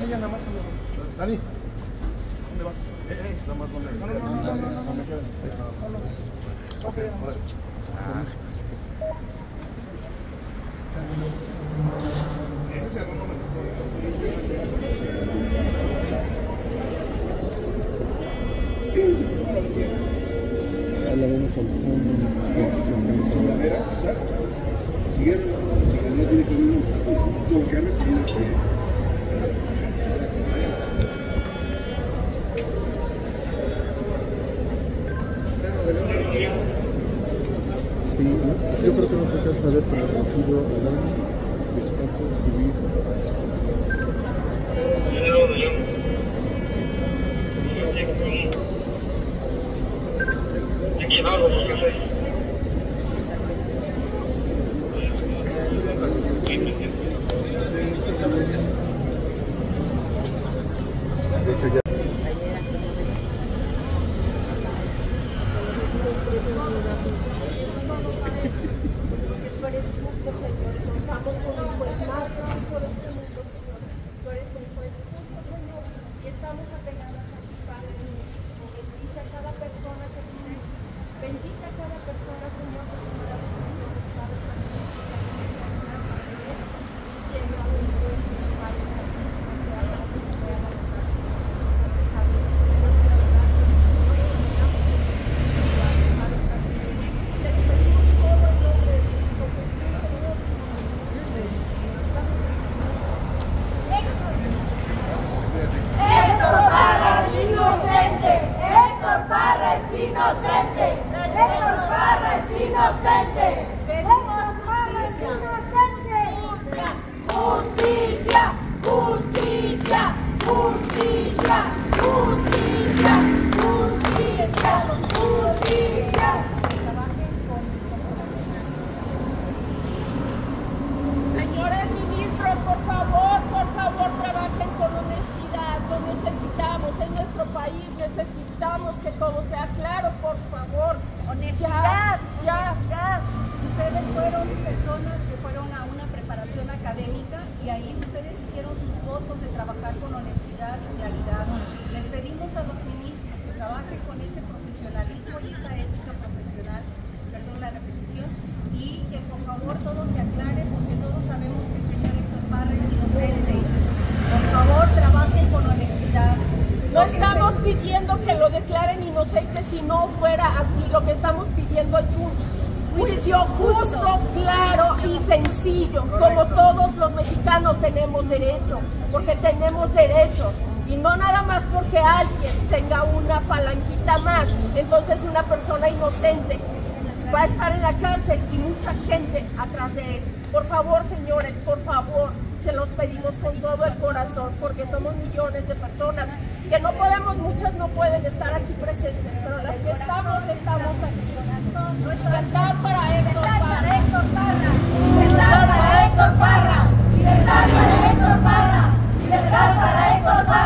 enseña nada más a los. Dani, ¿dónde vas? Eh, eh, nada más donde. No, no, no, no, no, no, me. Eh. Ok. Ese segundo me Ahí la vemos al fondo. gustó. Siguieron. No tiene que ver con que Sí, yo creo que no se alcanza a ver, pero recibo al año, despacho, subir. Señor, contamos con más mundo, Señor. Tú eres justo, Señor, y estamos apegadas a ti, Padre Santísimo. Bendice a cada persona que tú eres. Bendice a cada persona, Señor, en nuestro país. Necesitamos que todo sea claro, por favor. Honestidad, Ya, honestidad. Ustedes fueron personas que fueron a una preparación académica y ahí ustedes hicieron sus votos de trabajar con honestidad y claridad. Les pedimos a los ministros que trabajen con ese profesionalismo y esa ética profesional, perdón la repetición, y que por favor todo se aclare porque todos sabemos que el señor Héctor Parra es inocente. Por favor, trabajen con honestidad. No estamos pidiendo que lo declaren inocente si no fuera así. Lo que estamos pidiendo es un juicio justo, claro y sencillo, como todos los mexicanos tenemos derecho, porque tenemos derechos. Y no nada más porque alguien tenga una palanquita más, entonces una persona inocente va a estar en la cárcel y mucha gente atrás de él. Por favor, señores, por favor, se los pedimos con todo el corazón, porque somos millones de personas que no podemos, muchas no pueden estar aquí presentes, pero las que estamos, estamos aquí. Libertad para Héctor Parra. Libertad para Héctor Parra. Libertad para Héctor Parra. Libertad para Héctor Parra.